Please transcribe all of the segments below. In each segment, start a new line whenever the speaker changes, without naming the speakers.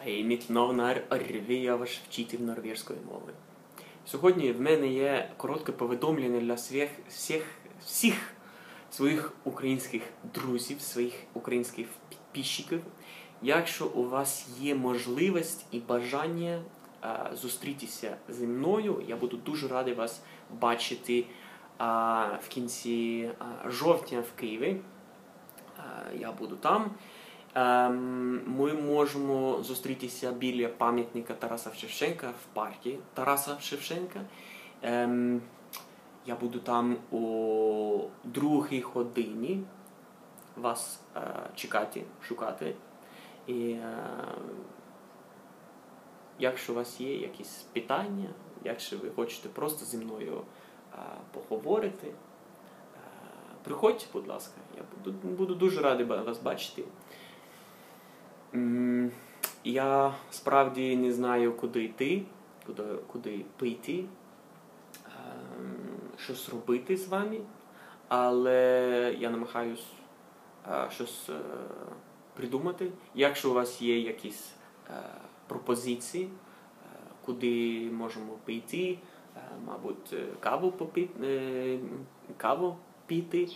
Hej, mitt navn er Arve, я ваш вчитель норвежської мови. Сьогодні в мене є коротке повідомлення для всіх, всіх, всіх своїх українських друзів, своїх українських підписчиків. Якщо у вас є можливість і бажання а, зустрітися зі мною, я буду дуже радий вас бачити а, в кінці а, жовтня в Києві. А, я буду там. Ем, Ми можемо зустрітися біля пам'ятника Тараса Шевченка в паркі Тараса Шевченка. Ем, Я буду там о другій годині вас е, чекати, шукати. І е, якщо у вас є якісь питання, якщо ви хочете просто зі мною е, поговорити, приходьте, будь ласка, я буду дуже радий вас бачити. Я справді не знаю, куди йти, куди, куди піти, ем, щось робити з вами, але я намагаюсь е, щось е, придумати. Якщо у вас є якісь е, пропозиції, куди можемо е, мабуть, каву попити, каву піти,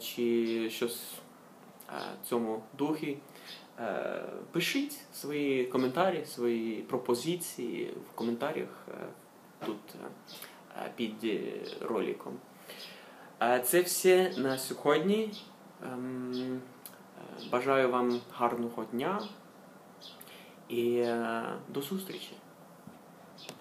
чи щось цьому духі. Е, Пишіть свої коментарі, свої пропозиції в коментарях е, тут е, під е, роликом. Е, Це все на сьогодні. Ем, е, Бажаю вам гарного дня і е, до зустрічі!